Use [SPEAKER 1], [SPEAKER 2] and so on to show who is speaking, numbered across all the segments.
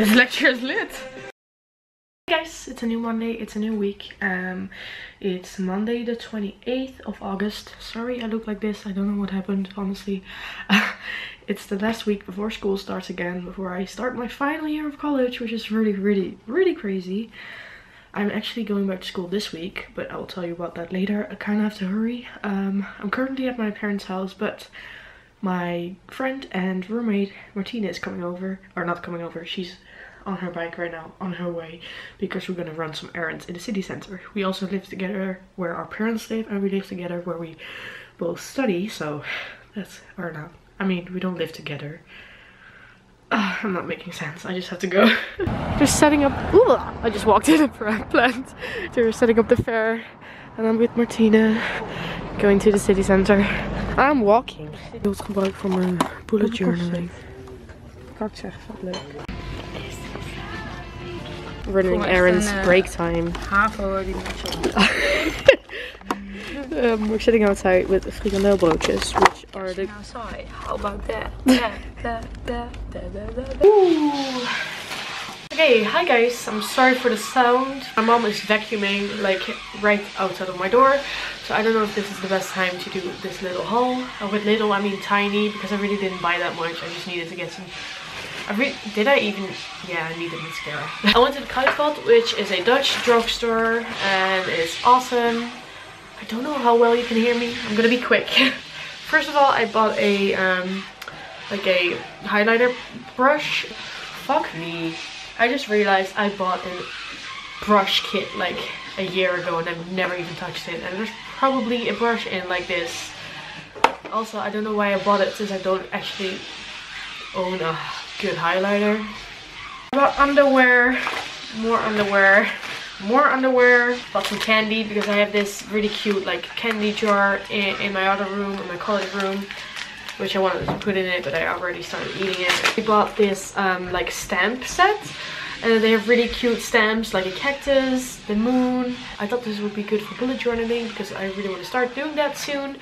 [SPEAKER 1] this lecture is lit. Hey guys, it's a new Monday, it's a new week. Um, it's Monday the 28th of August. Sorry I look like this, I don't know what happened, honestly. it's the last week before school starts again, before I start my final year of college, which is really, really, really crazy. I'm actually going back to school this week, but I will tell you about that later. I kind of have to hurry. Um, I'm currently at my parents' house, but my friend and roommate Martina is coming over, or not coming over, she's on her bike right now on her way because we're gonna run some errands in the city center. We also live together where our parents live and we live together where we both study, so that's, or not, I mean, we don't live together. Uh, I'm not making sense, I just have to go. They're setting up, ooh, I just walked in a plant. They're setting up the fair and I'm with Martina going to the city center. I'm walking. Ik wil gebruik mijn bullet journaling. Kan ik zeggen, wat leuk. Running errands,
[SPEAKER 2] een, uh,
[SPEAKER 1] break time.
[SPEAKER 2] Havo die
[SPEAKER 1] Um, we're sitting outside with frikandelbroodjes, which are the...
[SPEAKER 2] outside. How about that?
[SPEAKER 1] Okay, hi guys. I'm sorry for the sound. My mom is vacuuming like right outside of my door. So I don't know if this is the best time to do this little haul. And with little I mean tiny because I really didn't buy that much. I just needed to get some I did I even? Yeah, I needed mascara. I went to the which is a Dutch drugstore and it's awesome. I don't know how well you can hear me. I'm gonna be quick. First of all, I bought a um, like a highlighter brush. Fuck me. I just realized I bought a brush kit like a year ago and I've never even touched it. And there's probably a brush in like this. Also, I don't know why I bought it since I don't actually own a good highlighter. I bought underwear, more underwear, more underwear. Bought some candy because I have this really cute like candy jar in, in my other room, in my college room which I wanted to put in it, but I already started eating it. We bought this um, like stamp set. And they have really cute stamps like a cactus, the moon. I thought this would be good for bullet journaling because I really want to start doing that soon.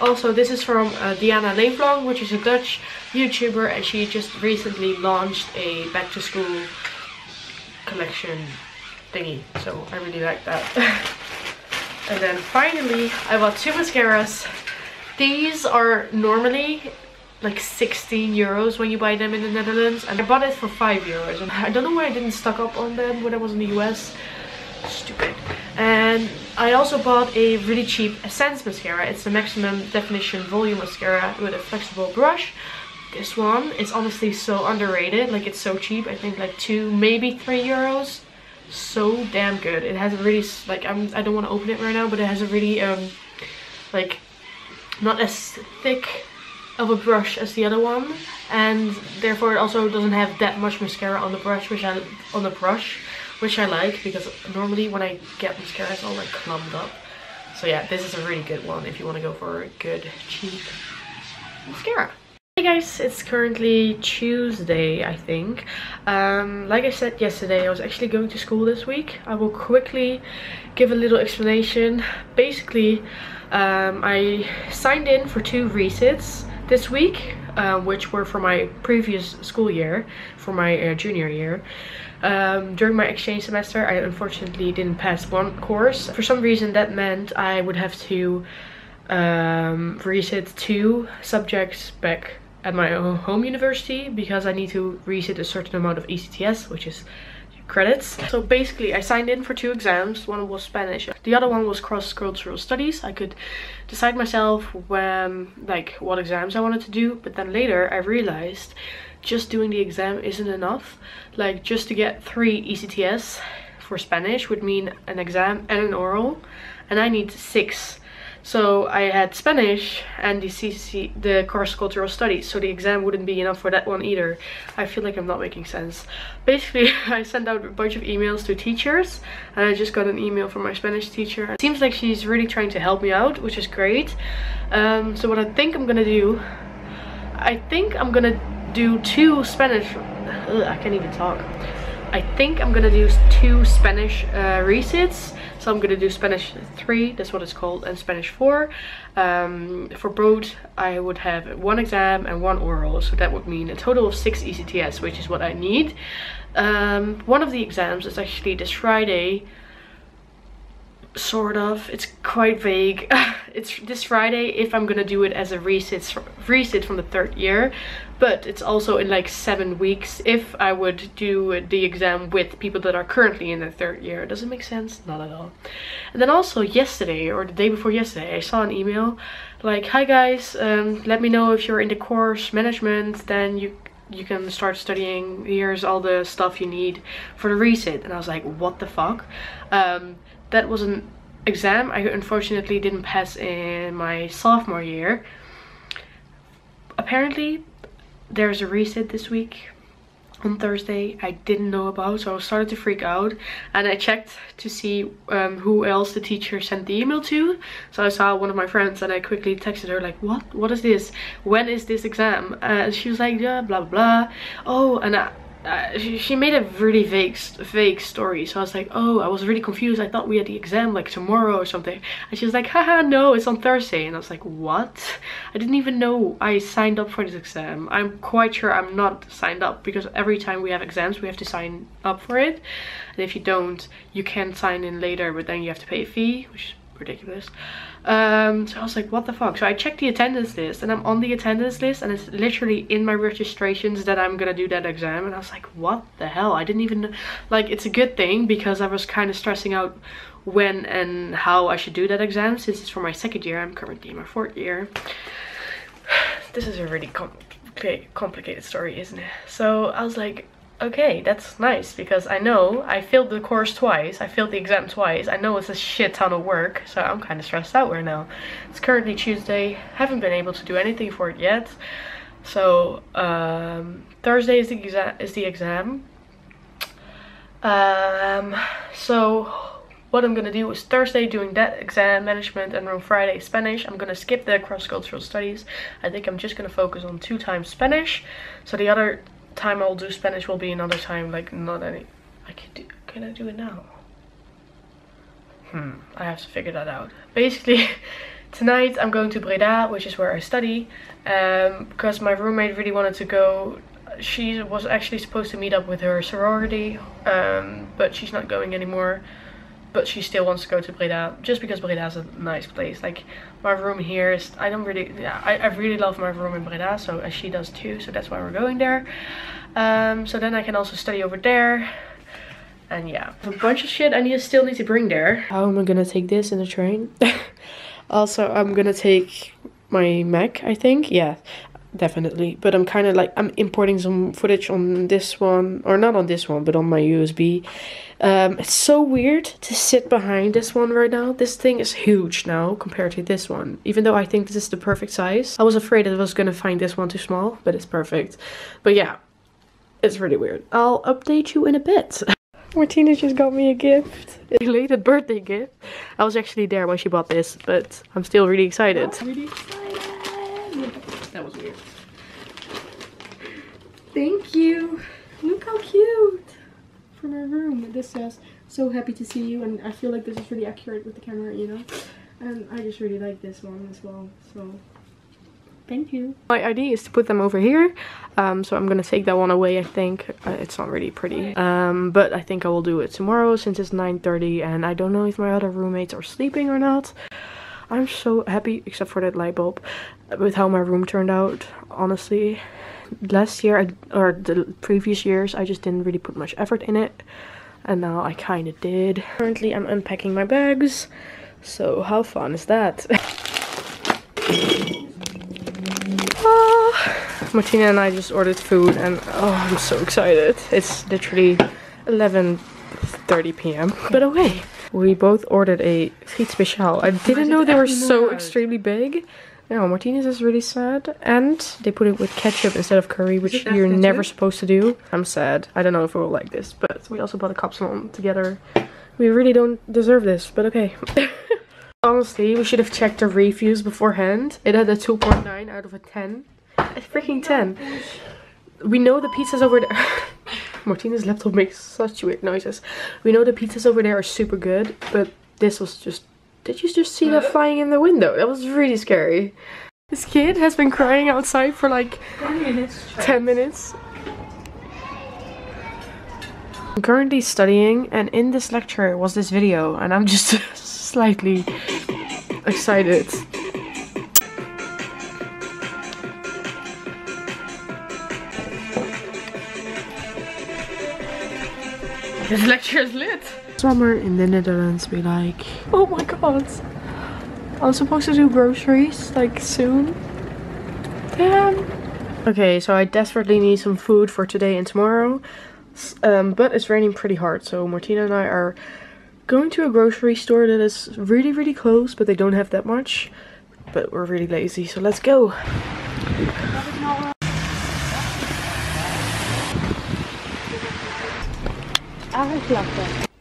[SPEAKER 1] Also, this is from uh, Diana Leeflang, which is a Dutch YouTuber and she just recently launched a back to school collection thingy. So I really like that. and then finally, I bought two mascaras. These are normally like 16 euros when you buy them in the Netherlands and I bought it for 5 euros and I don't know why I didn't stock up on them when I was in the US stupid and I also bought a really cheap Essence mascara. It's the maximum definition volume mascara with a flexible brush. This one is honestly so underrated. Like it's so cheap. I think like 2 maybe 3 euros. So damn good. It has a really like I'm, I don't want to open it right now but it has a really um like not as thick of a brush as the other one. And therefore it also doesn't have that much mascara on the brush which I on the brush which I like because normally when I get mascara it's all like clumped up so yeah this is a really good one if you want to go for a good cheap mascara Hey guys, it's currently Tuesday, I think. Um, like I said yesterday, I was actually going to school this week. I will quickly give a little explanation. Basically, um, I signed in for two resits this week, uh, which were for my previous school year, for my uh, junior year. Um, during my exchange semester, I unfortunately didn't pass one course. For some reason, that meant I would have to um, resit two subjects back at my home university because I need to resit a certain amount of ECTS, which is credits. So basically I signed in for two exams. One was Spanish. The other one was cross-cultural studies. I could decide myself when, like, what exams I wanted to do. But then later I realized just doing the exam isn't enough. Like, just to get three ECTS for Spanish would mean an exam and an oral. And I need six so I had Spanish and the CC, the cross cultural studies, so the exam wouldn't be enough for that one either. I feel like I'm not making sense. Basically, I sent out a bunch of emails to teachers and I just got an email from my Spanish teacher. It seems like she's really trying to help me out, which is great. Um, so what I think I'm gonna do, I think I'm gonna do two Spanish, ugh, I can't even talk. I think I'm gonna do two Spanish uh, resits So I'm gonna do Spanish 3, that's what it's called, and Spanish 4. Um, for both, I would have one exam and one oral, so that would mean a total of 6 ECTS, which is what I need. Um, one of the exams is actually this Friday, sort of. It's quite vague. It's this friday if i'm gonna do it as a resit resit from the third year but it's also in like seven weeks if i would do the exam with people that are currently in the third year. Does it make sense? Not at all. And then also yesterday or the day before yesterday i saw an email like hi guys um, let me know if you're in the course management then you you can start studying. Here's all the stuff you need for the resit and i was like what the fuck? Um, that was an exam I unfortunately didn't pass in my sophomore year. Apparently there's a reset this week on Thursday I didn't know about so I started to freak out and I checked to see um, who else the teacher sent the email to. So I saw one of my friends and I quickly texted her like what? What is this? When is this exam? Uh, and she was like yeah blah blah blah. Oh and I, uh, she, she, made a really vague vague story. So i was like oh i was really confused. I thought we had the exam like tomorrow or something. And she was like haha no it's on thursday. And i was like what? I didn't even know i signed up for this exam. I'm quite sure i'm not signed up because every time we have exams we have to sign up for it. And if you don't you can sign in later but then you have to pay a fee which ridiculous. Um, so I was like, what the fuck? So I checked the attendance list and I'm on the attendance list and it's literally in my registrations that I'm gonna do that exam. And I was like, what the hell? I didn't even, like, it's a good thing because I was kind of stressing out when and how I should do that exam since it's for my second year. I'm currently in my fourth year. This is a really complicated story, isn't it? So I was like, okay, that's nice because I know I failed the course twice, I failed the exam twice, I know it's a shit ton of work, so I'm kind of stressed out right now. It's currently Tuesday, haven't been able to do anything for it yet. So um, Thursday is the exam. Is the exam. Um, so what I'm gonna do is Thursday doing that exam management and on Friday Spanish. I'm gonna skip the cross-cultural studies. I think I'm just gonna focus on two times Spanish. So the other time I'll do Spanish will be another time, like not any. I can do. Can I do it now? Hmm. I have to figure that out. Basically, tonight I'm going to Breda, which is where I study, um, because my roommate really wanted to go. She was actually supposed to meet up with her sorority, um, but she's not going anymore but she still wants to go to Breda just because Breda is a nice place. Like my room here is, I don't really, yeah, I, I really love my room in Breda, so as she does too, so that's why we're going there. Um, so then I can also study over there. And yeah, a bunch of shit I need, still need to bring there. How am I gonna take this in the train? also, I'm gonna take my Mac, I think. Yeah, definitely. But I'm kind of like, I'm importing some footage on this one, or not on this one, but on my USB. Um, it's so weird to sit behind this one right now. This thing is huge now compared to this one. Even though I think this is the perfect size. I was afraid I was to find this one too small, but it's perfect. But yeah, it's really weird. I'll update you in a bit. Martina just got me a gift. A belated birthday gift. I was actually there when she bought this, but I'm still really excited. Really excited. That was weird. Thank you. Look how cute for my room. This says, so happy to see you. And I feel like this is really accurate with the camera, you know. And I just really like this one as well. So thank you. My idea is to put them over here. Um, so I'm going to take that one away, I think. Uh, it's not really pretty. Um, but I think I will do it tomorrow since it's 9.30 and I don't know if my other roommates are sleeping or not. I'm so happy, except for that light bulb, with how my room turned out, honestly last year or the previous years I just didn't really put much effort in it and now I kind of did. Currently I'm unpacking my bags so how fun is that? ah, Martina and I just ordered food and oh I'm so excited. It's literally 11.30 p.m. But away. We both ordered a friet special. I didn't know they were so extremely big. No, Martina is really sad. And they put it with ketchup instead of curry, which you're never supposed to do. I'm sad. I don't know if we'll like this, but we also bought a kapsalon together. We really don't deserve this, but okay. Honestly, we should have checked the reviews beforehand. It had a 2.9 out of a 10. A freaking 10. We know the pizzas over there. Martina's laptop makes such weird noises. We know the pizzas over there are super good, but this was just did you just see that flying in the window? That was really scary. This kid has been crying outside for like 10 minutes. 10 minutes. I'm currently studying and in this lecture was this video and I'm just slightly excited. This lecture is lit. Summer in the Netherlands be like, oh my god. I'm supposed to do groceries like soon. Damn. Okay, so I desperately need some food for today and tomorrow. Um, but it's raining pretty hard, so Martina and I are going to a grocery store that is really, really close, but they don't have that much. But we're really lazy, so let's go. argenslakken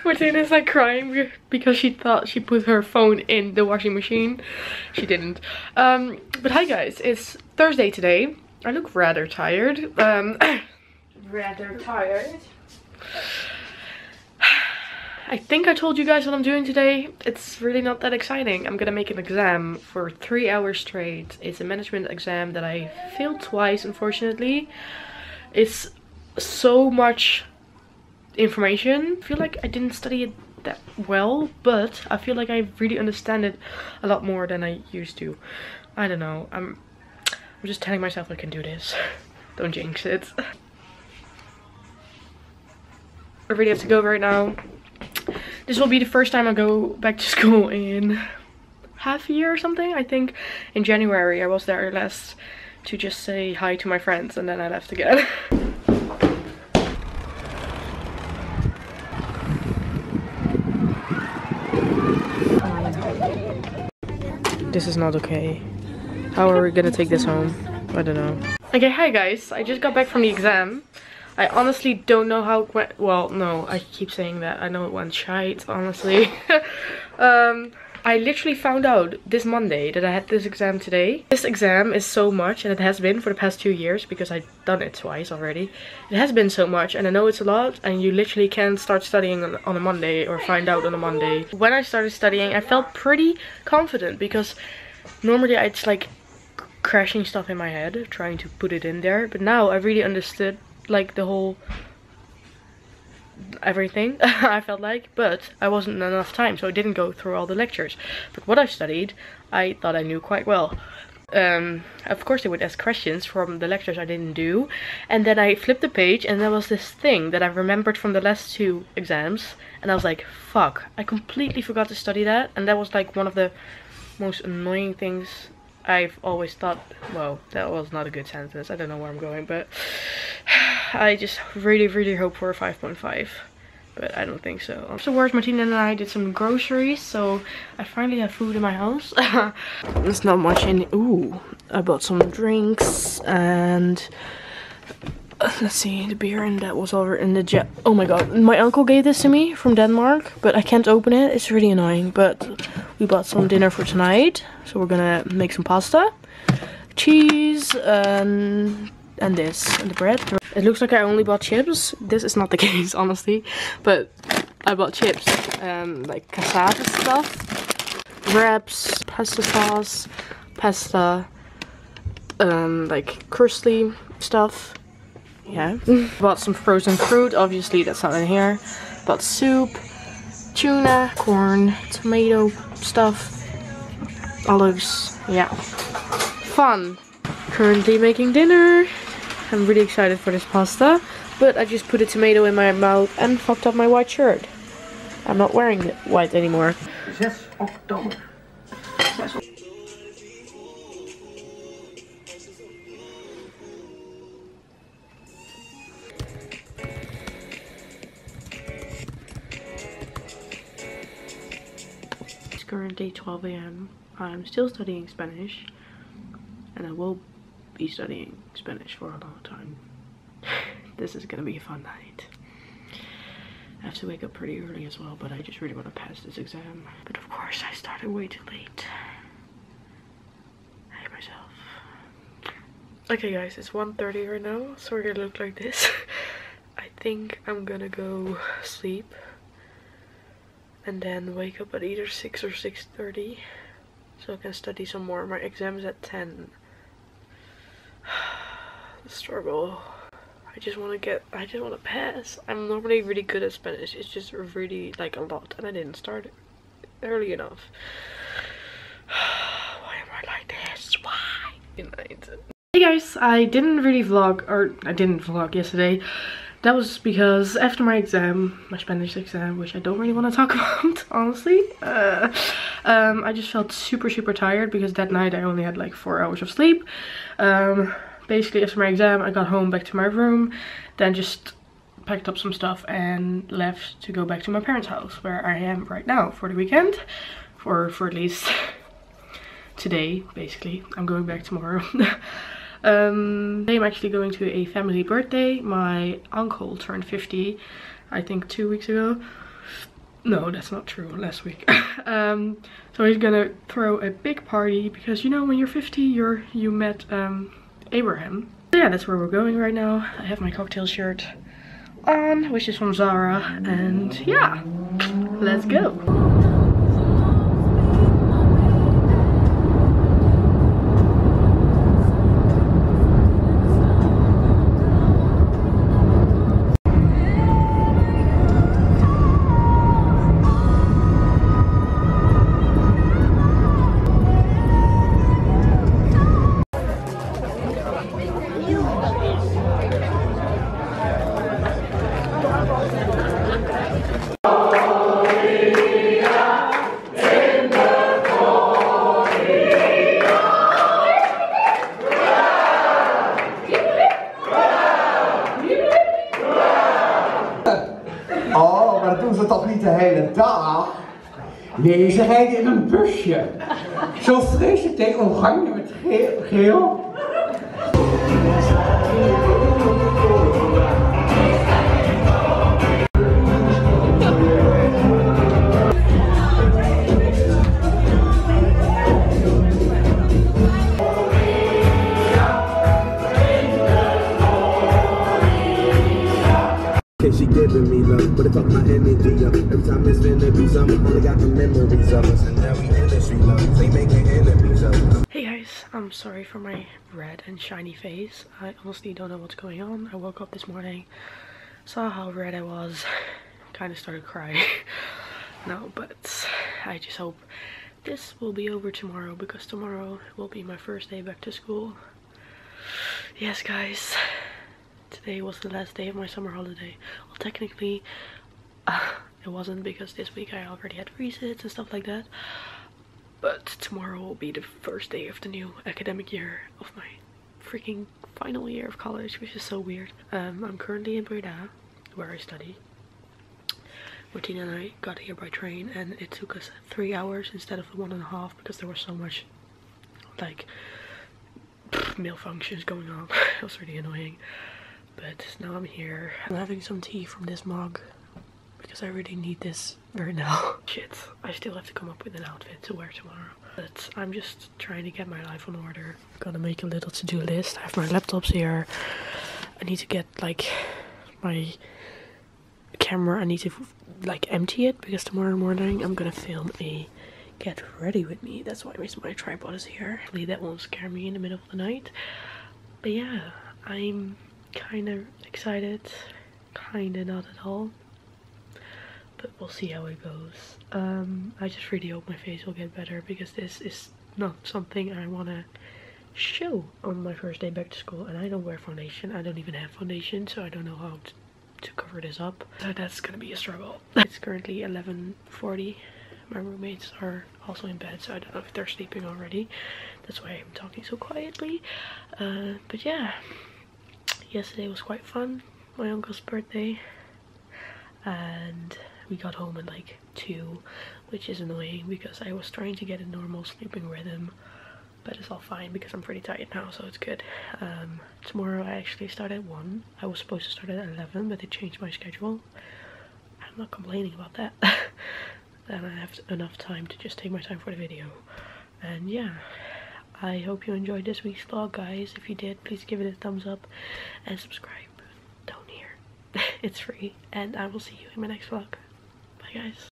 [SPEAKER 1] Aangeklapt. Martina's like crying because she thought she put her phone in the washing machine. She didn't. Um, but hi guys, it's Thursday today. I look rather tired. Um,
[SPEAKER 2] Rather tired.
[SPEAKER 1] I think I told you guys what I'm doing today. It's really not that exciting. I'm gonna make an exam for three hours straight. It's a management exam that I failed twice, unfortunately. It's so much information. I feel like I didn't study it that well, but I feel like I really understand it a lot more than I used to. I don't know. I'm I'm just telling myself I can do this. don't jinx it. I really have to go right now. This will be the first time I go back to school in half a year or something. I think in January I was there last to just say hi to my friends and then I left again. This is not okay. How are we gonna take this home? I don't know. Okay, hi guys. I just got back from the exam. I honestly don't know how it went. Well, no, I keep saying that. I know it went shite, honestly. um, I literally found out this Monday that I had this exam today. This exam is so much, and it has been for the past two years because I've done it twice already. It has been so much, and I know it's a lot, and you literally can start studying on, on a Monday or find out on a Monday. When I started studying, I felt pretty confident because normally I just like crashing stuff in my head, trying to put it in there. But now I really understood like the whole everything I felt like but I wasn't enough time so I didn't go through all the lectures. But what I studied I thought I knew quite well. Um, of course they would ask questions from the lectures I didn't do and then I flipped the page and there was this thing that I remembered from the last two exams and I was like fuck I completely forgot to study that and that was like one of the most annoying things I've always thought well that was not a good sentence I don't know where I'm going but I just really, really hope for a 5.5. But I don't think so. Afterwards, Martina and I did some groceries. So I finally have food in my house. There's not much in... it. Ooh, I bought some drinks and... Uh, let's see, the beer and that was over in the jet. Oh my god, my uncle gave this to me from Denmark, but I can't open it. It's really annoying, but we bought some dinner for tonight. So we're gonna make some pasta, cheese, and and this and the bread. It looks like I only bought chips. This is not the case, honestly. But I bought chips, um, like cassava stuff, wraps, pasta sauce, pasta, um, like crusty stuff. Yeah. bought some frozen fruit. Obviously, that's not in here. Bought soup, tuna, corn, tomato stuff, olives. Yeah. Fun. Currently making dinner. I'm really excited for this pasta, but I just put a tomato in my mouth and fucked up my white shirt. I'm not wearing it white anymore.
[SPEAKER 3] 6 oktober.
[SPEAKER 1] It's currently 12 a.m. I'm still studying Spanish and I will be studying Spanish for a long time. this is gonna be a fun night. I have to wake up pretty early as well, but I just really want to pass this exam. But of course, I started way too late. I hate myself. Okay guys, it's 1.30 right now, so we're gonna look like this. I think I'm gonna go sleep and then wake up at either 6 or 6.30 so I can study some more. My exam is at 10. Struggle. I just want to get, I just want to pass. I'm normally really good at Spanish. It's just really like a lot and I didn't start early enough. Why am I like this? Why? Hey guys, I didn't really vlog, or I didn't vlog yesterday. That was because after my exam, my Spanish exam, which I don't really want to talk about, honestly, uh, um, I just felt super, super tired because that night I only had like four hours of sleep. Um, basically, after my exam, I got home back to my room, then just packed up some stuff and left to go back to my parents' house, where I am right now for the weekend, for, for at least today, basically. I'm going back tomorrow. Um, I'm actually going to a family birthday. My uncle turned 50, I think two weeks ago. No, that's not true, last week. um, so he's gonna throw a big party because you know when you're 50 you're you met um, Abraham. So yeah, that's where we're going right now. I have my cocktail shirt on, which is from Zara. And yeah, let's go.
[SPEAKER 3] Nee, ze rijden in een busje. Zo vreselijk tegen oranje met geel.
[SPEAKER 4] Energy. Every time it's finna be something, only got the memories of us, and now we in the street love. They enemies of us.
[SPEAKER 1] Hey guys, I'm sorry for my red and shiny face. I honestly don't know what's going on. I woke up this morning, saw how red I was, kind of started crying. no, but I just hope this will be over tomorrow because tomorrow will be my first day back to school. Yes, guys today was the last day of my summer holiday. Well, technically, it wasn't because this week I already had resits and stuff like that. But tomorrow will be the first day of the new academic year of my freaking final year of college, which is so weird. Um, I'm currently in Breda, where I study. Martina and I got here by train and it took us three hours instead of one and a half because there was so much like malfunctions going on. it was really annoying. But now I'm here. I'm having some tea from this mug because I really need this right now. Shit, I still have to come up with an outfit to wear tomorrow. But I'm just trying to get my life on order. Gonna make a little to-do list. I have my laptops here. I need to get like my camera. I need to like empty it because tomorrow morning I'm gonna film a get ready with me. That's why my tripod is here. Hopefully that won't scare me in the middle of the night. But yeah, I'm kind of excited kind of not at all but we'll see how it goes. Um i just really hope my face will get better because this is not something i want to show on my first day back to school and i don't wear foundation. I don't even have foundation so i don't know how to, to cover this up. So that's gonna be a struggle. It's currently 11:40. my roommates are also in bed so i don't know if they're sleeping already. That's why i'm talking so quietly. Uh, but yeah. Yesterday was quite fun. My uncle's birthday. And we got home at like 2 which is annoying because I was trying to get a normal sleeping rhythm but it's all fine because I'm pretty tired now so it's good. Um, tomorrow I actually start at 1 I was supposed to start at 11 but they changed my schedule. I'm not complaining about that. Then I have enough time to just take my time for the video. And yeah I hope you enjoyed this week's vlog guys. If you did please give it a thumbs up and subscribe. Down here it's free. And I will see you in my next vlog guys